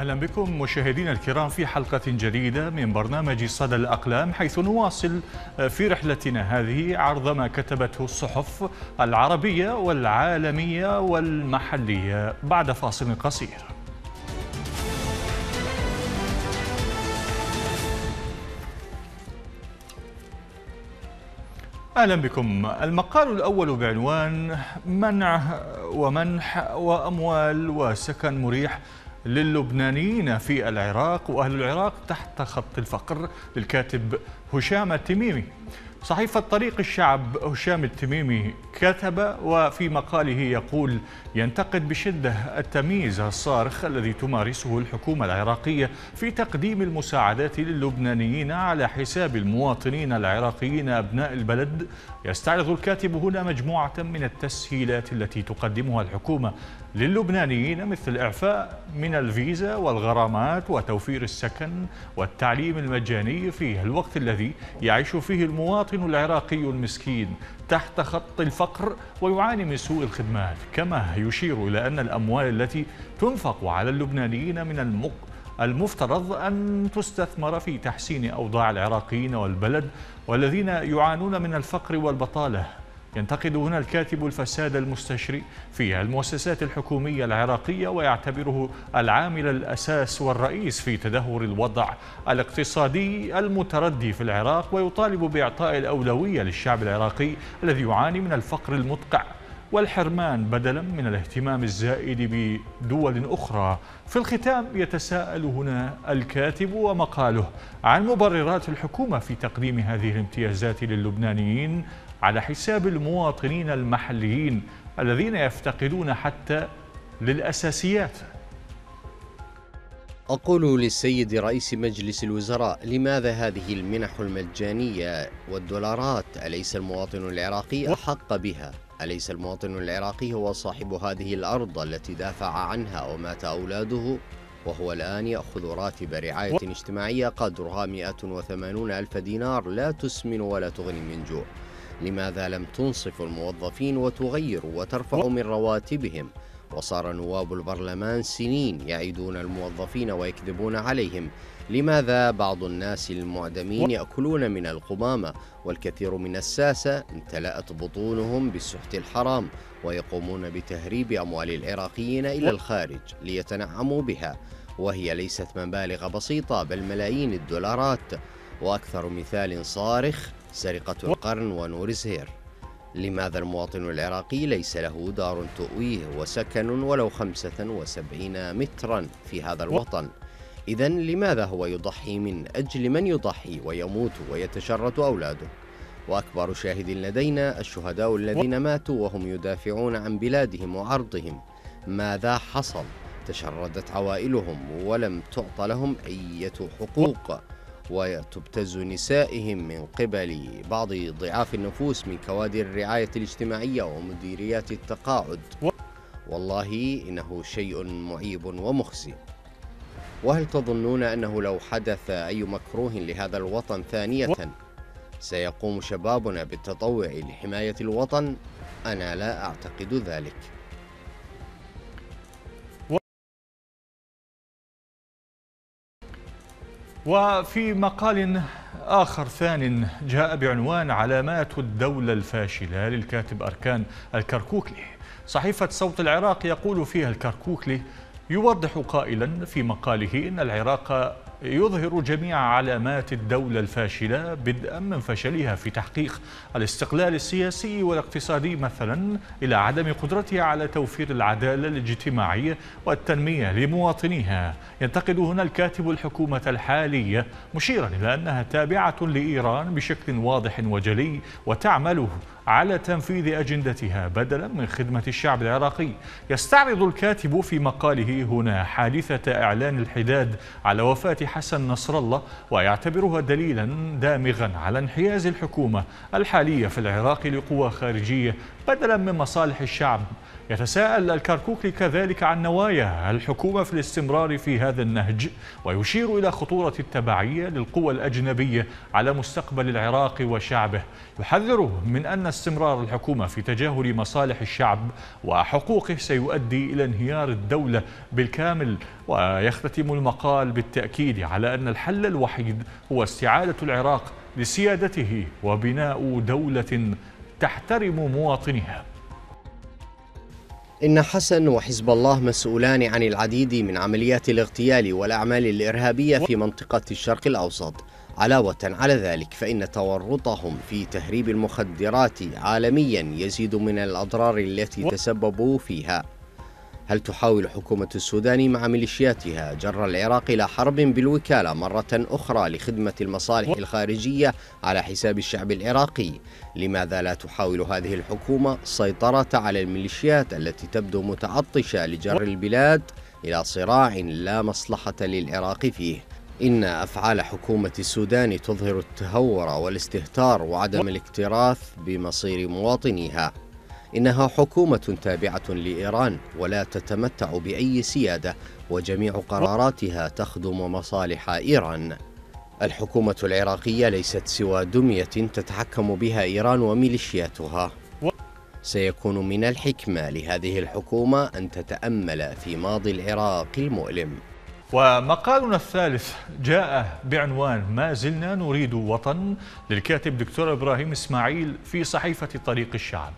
أهلا بكم مشاهدينا الكرام في حلقة جديدة من برنامج صدى الأقلام حيث نواصل في رحلتنا هذه عرض ما كتبته الصحف العربية والعالمية والمحلية. بعد فاصل قصير. أهلا بكم. المقال الأول بعنوان منع ومنح وأموال وسكن مريح. للبنانيين في العراق وأهل العراق تحت خط الفقر للكاتب هشام التميمي. صحيفة طريق الشعب هشام التميمي كتب وفي مقاله يقول ينتقد بشدة التمييز الصارخ الذي تمارسه الحكومة العراقية في تقديم المساعدات للبنانيين على حساب المواطنين العراقيين أبناء البلد يستعرض الكاتب هنا مجموعة من التسهيلات التي تقدمها الحكومة للبنانيين مثل إعفاء من الفيزا والغرامات وتوفير السكن والتعليم المجاني في الوقت الذي يعيش فيه المواطن العراقي المسكين تحت خط الفقر ويعاني من سوء الخدمات. كما يشير إلى أن الأموال التي تنفق على اللبنانيين من المق المفترض أن تستثمر في تحسين أوضاع العراقيين والبلد والذين يعانون من الفقر والبطالة. ينتقد هنا الكاتب الفساد المستشري في المؤسسات الحكومية العراقية ويعتبره العامل الأساس والرئيس في تدهور الوضع الاقتصادي المتردي في العراق ويطالب بإعطاء الأولوية للشعب العراقي الذي يعاني من الفقر المدقع. والحرمان بدلا من الاهتمام الزائد بدول أخرى. في الختام يتساءل هنا الكاتب ومقاله عن مبررات الحكومة في تقديم هذه الامتيازات للبنانيين على حساب المواطنين المحليين الذين يفتقدون حتى للأساسيات. أقول للسيد رئيس مجلس الوزراء لماذا هذه المنح المجانية والدولارات أليس المواطن العراقي أحق بها؟ أليس المواطن العراقي هو صاحب هذه الأرض التي دافع عنها ومات أولاده؟ وهو الآن يأخذ راتب رعاية اجتماعية قدرها 180 ألف دينار لا تسمن ولا تغني من جوع. لماذا لم تنصف الموظفين وتغير وترفع من رواتبهم؟ وصار نواب البرلمان سنين يعيدون الموظفين ويكذبون عليهم. لماذا بعض الناس المعدمين يأكلون من القمامة والكثير من الساسة امتلأت بطونهم بالسحت الحرام ويقومون بتهريب أموال العراقيين إلى الخارج ليتنعموا بها وهي ليست مبالغ بسيطة بل ملايين الدولارات. وأكثر مثال صارخ سرقة القرن ونور زهير. لماذا المواطن العراقي ليس له دار تؤويه وسكن ولو خمسة وسبعين مترا في هذا الوطن؟ إذا لماذا هو يضحي من أجل من يضحي ويموت ويتشرد أولاده؟ وأكبر شاهد لدينا الشهداء الذين ماتوا وهم يدافعون عن بلادهم وعرضهم ماذا حصل؟ تشردت عوائلهم ولم تعط لهم أي حقوق. وتبتز نسائهم من قبل بعض ضعاف النفوس من كوادر الرعاية الاجتماعية ومديريات التقاعد. والله إنه شيء معيب ومخزي. وهل تظنون أنه لو حدث أي مكروه لهذا الوطن ثانية؟ سيقوم شبابنا بالتطوع لحماية الوطن؟ أنا لا أعتقد ذلك. وفي مقال آخر ثان جاء بعنوان علامات الدولة الفاشلة للكاتب أركان الكركوكلي. صحيفة صوت العراق يقول فيها الكركوكلي يوضح قائلا في مقاله إن العراق يظهر جميع علامات الدولة الفاشلة بدءا من فشلها في تحقيق الاستقلال السياسي والاقتصادي مثلا إلى عدم قدرتها على توفير العدالة الاجتماعية والتنمية لمواطنيها. ينتقد هنا الكاتب الحكومة الحالية مشيرا إلى أنها تابعة لإيران بشكل واضح وجلي وتعمل على تنفيذ أجندتها بدلا من خدمة الشعب العراقي. يستعرض الكاتب في مقاله هنا حادثة إعلان الحداد على وفاة حسن نصر الله ويعتبرها دليلا دامغا على انحياز الحكومة الحالية في العراق لقوى خارجية بدلا من مصالح الشعب. يتساءل الكركوكي كذلك عن نوايا. الحكومة في الاستمرار في هذا النهج؟ ويشير إلى خطورة التبعية للقوى الأجنبية على مستقبل العراق وشعبه. يحذر من أن استمرار الحكومة في تجاهل مصالح الشعب وحقوقه سيؤدي إلى انهيار الدولة بالكامل. ويختتم المقال بالتأكيد على أن الحل الوحيد هو استعادة العراق لسيادته وبناء دولة تحترم مواطنها. إن حسن وحزب الله مسؤولان عن العديد من عمليات الاغتيال والأعمال الإرهابية في منطقة الشرق الأوسط. علاوة على ذلك فإن تورطهم في تهريب المخدرات عالميا يزيد من الأضرار التي تسببوا فيها. هل تحاول حكومة السودان مع ميليشياتها جر العراق إلى حرب بالوكالة مرة أخرى لخدمة المصالح الخارجية على حساب الشعب العراقي؟ لماذا لا تحاول هذه الحكومة السيطرة على الميليشيات التي تبدو متعطشة لجر البلاد إلى صراع لا مصلحة للعراق فيه؟ إن أفعال حكومة السودان تظهر التهور والاستهتار وعدم الاكتراث بمصير مواطنيها إنها حكومة تابعة لإيران ولا تتمتع بأي سيادة وجميع قراراتها تخدم مصالح إيران. الحكومة العراقية ليست سوى دمية تتحكم بها إيران وميليشياتها. سيكون من الحكمة لهذه الحكومة أن تتأمل في ماضي العراق المؤلم. ومقالنا الثالث جاء بعنوان ما زلنا نريد وطن للكاتب دكتور إبراهيم إسماعيل في صحيفة طريق الشعب.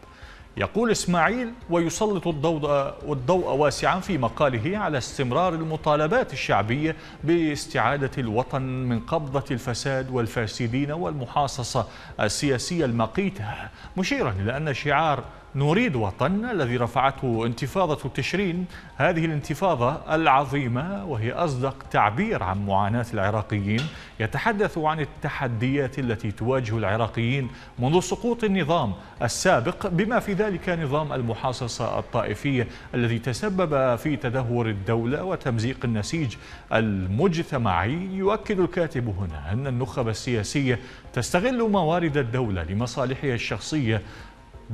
يقول إسماعيل ويسلط الضوء والضوء واسعا في مقاله على استمرار المطالبات الشعبية باستعادة الوطن من قبضة الفساد والفاسدين والمحاصصة السياسية المقيتة. مشيرا إلى أن شعار نريد وطن الذي رفعته انتفاضة تشرين هذه الانتفاضة العظيمة وهي أصدق تعبير عن معاناة العراقيين. يتحدث عن التحديات التي تواجه العراقيين منذ سقوط النظام السابق بما في ذلك نظام المحاصصة الطائفية الذي تسبب في تدهور الدولة وتمزيق النسيج المجتمعي. يؤكد الكاتب هنا أن النخب السياسية تستغل موارد الدولة لمصالحها الشخصية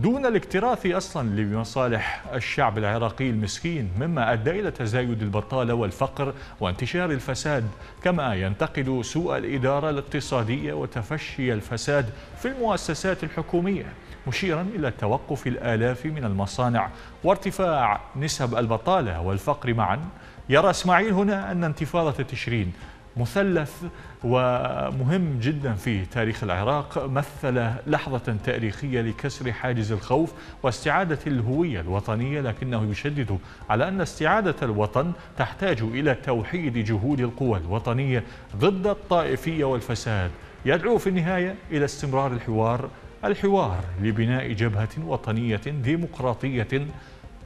دون الاكتراث أصلا لمصالح الشعب العراقي المسكين مما أدى إلى تزايد البطالة والفقر وانتشار الفساد. كما ينتقد سوء الإدارة الاقتصادية وتفشي الفساد في المؤسسات الحكومية مشيرا إلى توقف الآلاف من المصانع. وارتفاع نسب البطالة والفقر معا يرى إسماعيل هنا أن انتفاضة تشرين مثلث ومهم جدا في تاريخ العراق مثل لحظة تاريخية لكسر حاجز الخوف واستعادة الهوية الوطنية لكنه يشدد على أن استعادة الوطن تحتاج إلى توحيد جهود القوى الوطنية ضد الطائفية والفساد. يدعو في النهاية إلى استمرار الحوار الحوار لبناء جبهة وطنية ديمقراطية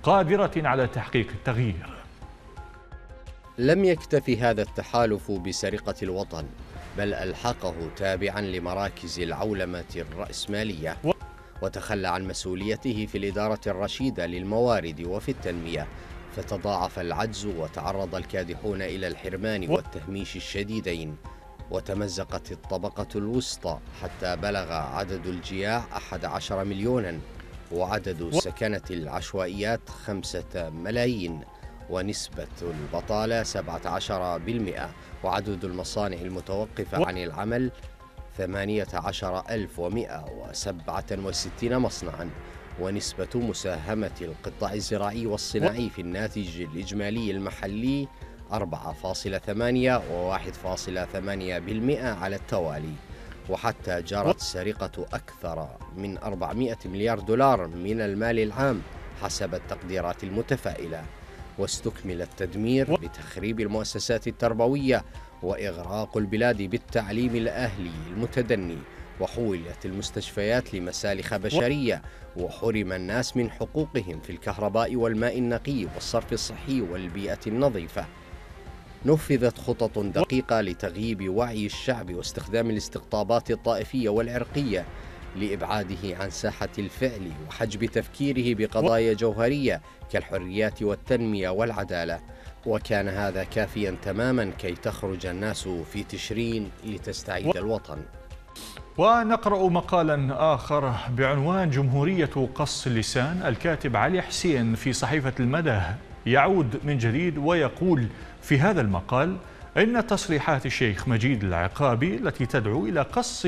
قادرة على تحقيق التغيير. لم يكتف هذا التحالف بسرقة الوطن بل ألحقه تابعا لمراكز العولمة الرأسمالية وتخلى عن مسؤوليته في الإدارة الرشيدة للموارد وفي التنمية. فتضاعف العجز وتعرض الكادحون إلى الحرمان والتهميش الشديدين وتمزقت الطبقة الوسطى حتى بلغ عدد الجياع أحد عشر مليونا وعدد سكنة العشوائيات خمسة ملايين. ونسبة البطالة 17% وعدد المصانع المتوقفة عن العمل 18167 مصنعا. ونسبة مساهمة القطاع الزراعي والصناعي في الناتج الإجمالي المحلي 4.8 و 1.8% على التوالي. وحتى جرت سرقة أكثر من 400 مليار دولار من المال العام حسب التقديرات المتفائلة. واستكمل التدمير بتخريب المؤسسات التربوية وإغراق البلاد بالتعليم الأهلي المتدني. وحولت المستشفيات لمسالخ بشرية وحرم الناس من حقوقهم في الكهرباء والماء النقي والصرف الصحي والبيئة النظيفة. نفذت خطط دقيقة لتغييب وعي الشعب واستخدام الاستقطابات الطائفية والعرقية. لإبعاده عن ساحة الفعل وحجب تفكيره بقضايا جوهرية كالحريات والتنمية والعدالة. وكان هذا كافيا تماما كي تخرج الناس في تشرين لتستعيد الوطن. ونقرأ مقالا آخر بعنوان جمهورية قص اللسان. الكاتب علي حسين في صحيفة المدى يعود من جديد ويقول في هذا المقال إن تصريحات الشيخ مجيد العقابي التي تدعو إلى قص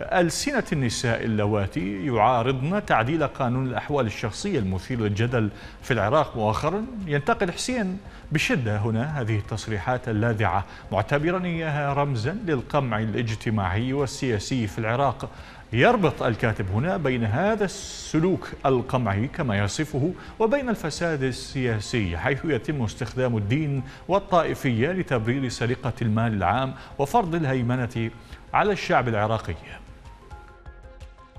ألسنة النساء اللواتي يعارضن تعديل قانون الأحوال الشخصية المثير للجدل في العراق مؤخرا ينتقد حسين بشدة هنا هذه التصريحات اللاذعة معتبرا إياها رمزا للقمع الاجتماعي والسياسي في العراق. يربط الكاتب هنا بين هذا السلوك القمعي كما يصفه وبين الفساد السياسي حيث يتم استخدام الدين والطائفية لتبرير سرقة المال العام وفرض الهيمنة على الشعب العراقي.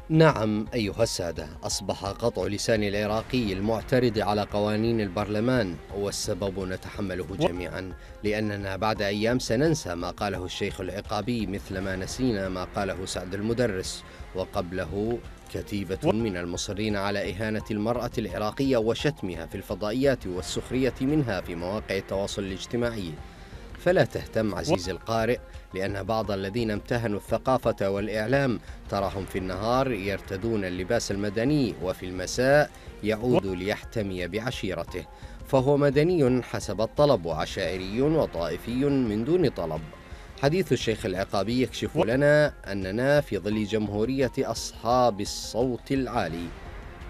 نعم أيها السادة أصبح قطع لسان العراقي المعترض على قوانين البرلمان هو السبب نتحمله جميعا لأننا بعد أيام سننسى ما قاله الشيخ العقابي مثل ما نسينا ما قاله سعد المدرس وقبله كتيبة من المصرين على إهانة المرأة العراقية وشتمها في الفضائيات والسخرية منها في مواقع التواصل الاجتماعي. فلا تهتم عزيزي القارئ لأن بعض الذين امتهنوا الثقافة والإعلام تراهم في النهار يرتدون اللباس المدني وفي المساء يعود ليحتمي بعشيرته. فهو مدني حسب الطلب وعشائري وطائفي من دون طلب. حديث الشيخ العقابي يكشف لنا أننا في ظل جمهورية أصحاب الصوت العالي.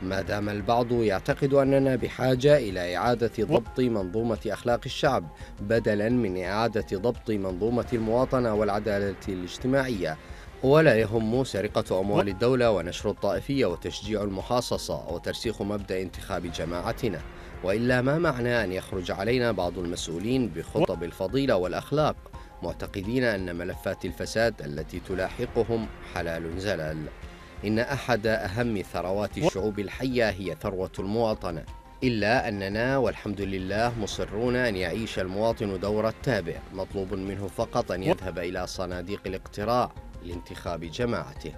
ما دام البعض يعتقد أننا بحاجة إلى إعادة ضبط منظومة أخلاق الشعب بدلا من إعادة ضبط منظومة المواطنة والعدالة الاجتماعية. ولا يهم سرقة أموال الدولة ونشر الطائفية وتشجيع المحاصصة وترسيخ مبدأ انتخاب جماعتنا. وإلا ما معنى أن يخرج علينا بعض المسؤولين بخطب الفضيلة والأخلاق؟ معتقدين أن ملفات الفساد التي تلاحقهم حلال زلال. إن أحد أهم ثروات الشعوب الحية هي ثروة المواطنة إلا أننا والحمد لله مصرون أن يعيش المواطن دور التابع مطلوب منه فقط أن يذهب إلى صناديق الاقتراع لانتخاب جماعته.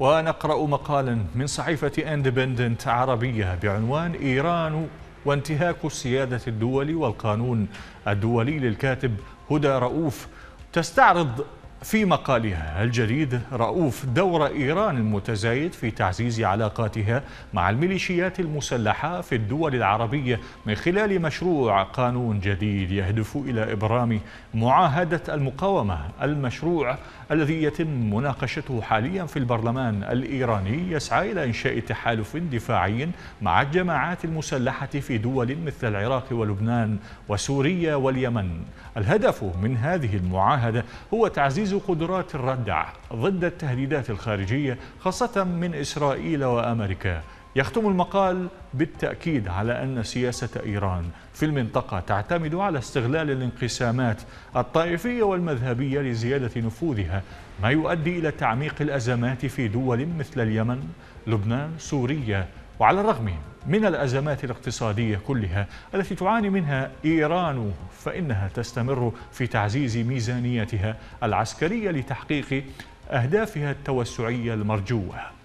ونقرأ مقالا من صحيفة اندبندنت عربية بعنوان إيران وانتهاك السيادة الدولي والقانون الدولي للكاتب هدى رؤوف. تستعرض في مقالها الجديد رؤوف دور إيران المتزايد في تعزيز علاقاتها مع الميليشيات المسلحة في الدول العربية من خلال مشروع قانون جديد يهدف إلى إبرام معاهدة المقاومة. المشروع الذي يتم مناقشته حاليا في البرلمان الإيراني يسعى إلى إنشاء تحالف دفاعي مع الجماعات المسلحة في دول مثل العراق ولبنان وسوريا واليمن. الهدف من هذه المعاهدة هو تعزيز قدرات الردع ضد التهديدات الخارجية خاصة من إسرائيل وأمريكا. يختم المقال بالتأكيد على أن سياسة إيران في المنطقة تعتمد على استغلال الانقسامات الطائفية والمذهبية لزيادة نفوذها ما يؤدي إلى تعميق الأزمات في دول مثل اليمن، لبنان، سوريا وعلى الرغم من الأزمات الاقتصادية كلها التي تعاني منها إيران فإنها تستمر في تعزيز ميزانيتها العسكرية لتحقيق أهدافها التوسعية المرجوة.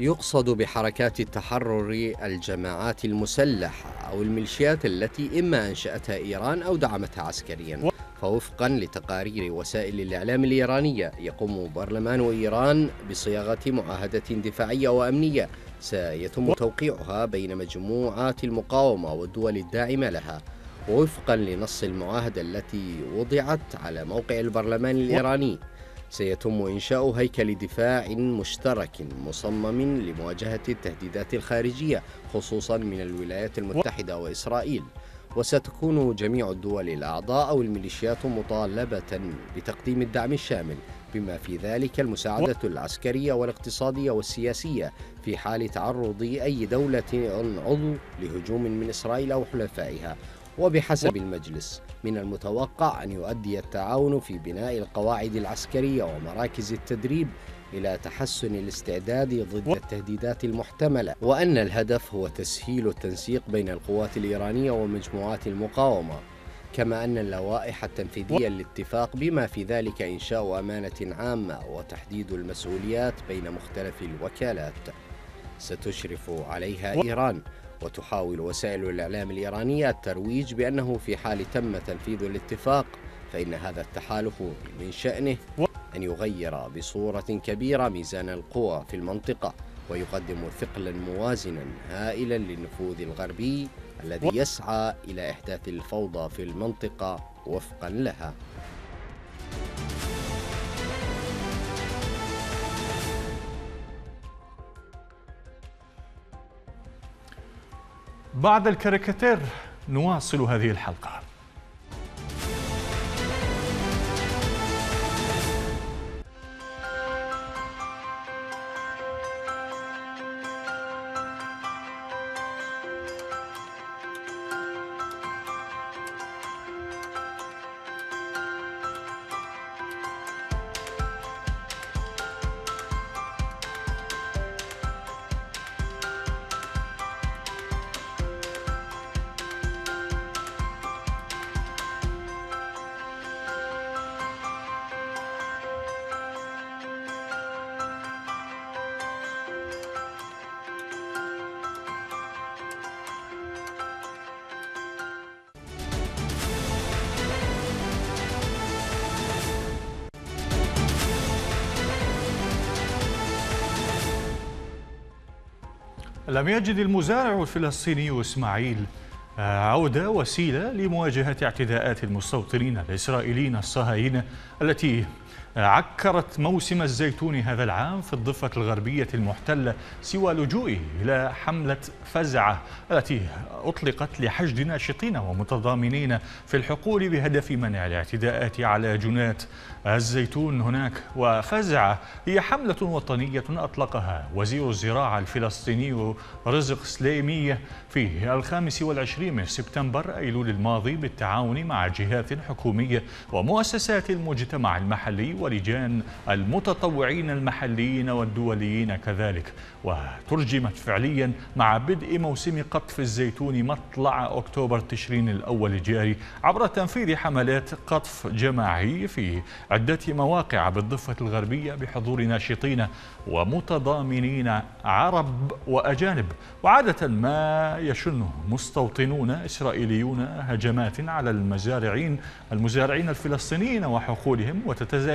يقصد بحركات التحرر الجماعات المسلحة أو الميليشيات التي إما أنشأتها إيران أو دعمتها عسكريا. فوفقا لتقارير وسائل الإعلام الإيرانية يقوم برلمان إيران بصياغة معاهدة دفاعية وأمنية. سيتم توقيعها بين مجموعات المقاومة والدول الداعمة لها. ووفقا لنص المعاهدة التي وضعت على موقع البرلمان الإيراني. سيتم إنشاء هيكل دفاع مشترك مصمم لمواجهة التهديدات الخارجية خصوصا من الولايات المتحدة وإسرائيل. وستكون جميع الدول الأعضاء أو الميليشيات مطالبة بتقديم الدعم الشامل بما في ذلك المساعدة العسكرية والاقتصادية والسياسية في حال تعرض أي دولة عضو لهجوم من إسرائيل أو حلفائها. وبحسب المجلس. من المتوقع أن يؤدي التعاون في بناء القواعد العسكرية ومراكز التدريب إلى تحسن الاستعداد ضد التهديدات المحتملة وأن الهدف هو تسهيل التنسيق بين القوات الإيرانية ومجموعات المقاومة. كما أن اللوائح التنفيذية للاتفاق بما في ذلك إنشاء أمانة عامة وتحديد المسؤوليات بين مختلف الوكالات. ستشرف عليها إيران. وتحاول وسائل الإعلام الإيرانية الترويج بأنه في حال تم تنفيذ الاتفاق فإن هذا التحالف من شأنه أن يغير بصورة كبيرة ميزان القوى في المنطقة ويقدم ثقلا موازنا هائلا للنفوذ الغربي الذي يسعى إلى إحداث الفوضى في المنطقة وفقا لها. بعد الكاريكاتير نواصل هذه الحلقة. لم يجد المزارع الفلسطيني إسماعيل آه، عودة وسيلة لمواجهة اعتداءات المستوطنين الإسرائيليين الصهاينة التي عكرت موسم الزيتون هذا العام في الضفة الغربية المحتلة سوى لجوئه إلى حملة فزعة التي أطلقت لحشد ناشطين ومتضامنين في الحقول بهدف منع الاعتداءات على جنات الزيتون هناك. وفزعة هي حملة وطنية أطلقها وزير الزراعة الفلسطيني رزق سليمية في الخامس والعشرين من سبتمبر أيلول الماضي بالتعاون مع جهات حكومية ومؤسسات المجتمع المحلي ولجان المتطوعين المحليين والدوليين كذلك. وترجمت فعليا مع بدء موسم قطف الزيتون مطلع أكتوبر تشرين الأول الجاري عبر تنفيذ حملات قطف جماعي في عدة مواقع بالضفة الغربية بحضور ناشطين ومتضامنين عرب وأجانب. وعادة ما يشن مستوطنون إسرائيليون هجمات على المزارعين المزارعين الفلسطينيين وحقولهم وتتزايد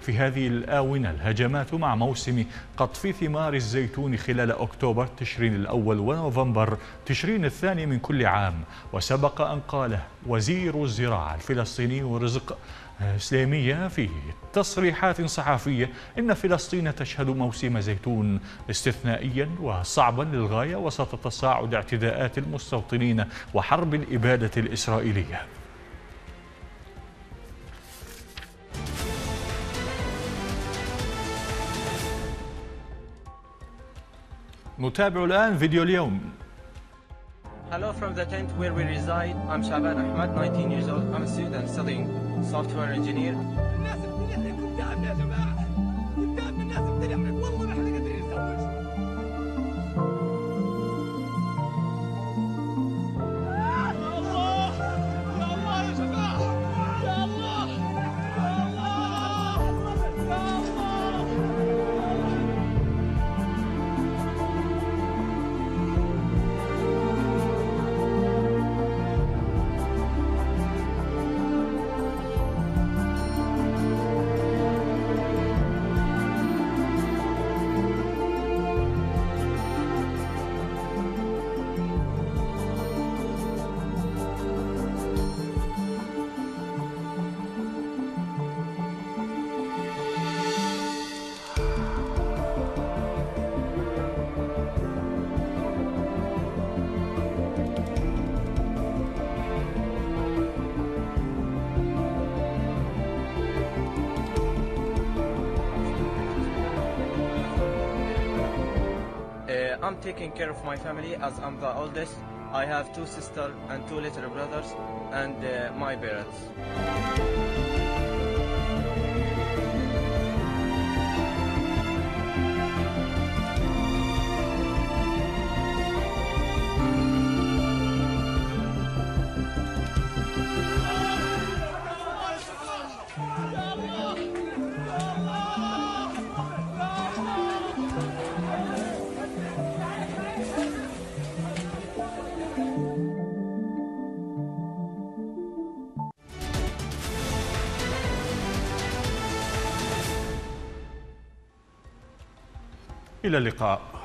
في هذه الآونة. الهجمات مع موسم قطف ثمار الزيتون خلال أكتوبر تشرين الأول ونوفمبر تشرين الثاني من كل عام. وسبق أن قال وزير الزراعة الفلسطيني رزق إسلامية في تصريحات صحفية إن فلسطين تشهد موسم زيتون استثنائيا وصعبا للغاية وسط تصاعد اعتداءات المستوطنين وحرب الإبادة الإسرائيلية. نتابع الآن فيديو اليوم Hello from the tent where we reside. I'm Shaban Ahmad, 19 years old. I'm a student studying software engineer. I'm taking care of my family as I'm the oldest. I have two sisters and two little brothers and uh, my parents. إلى اللقاء.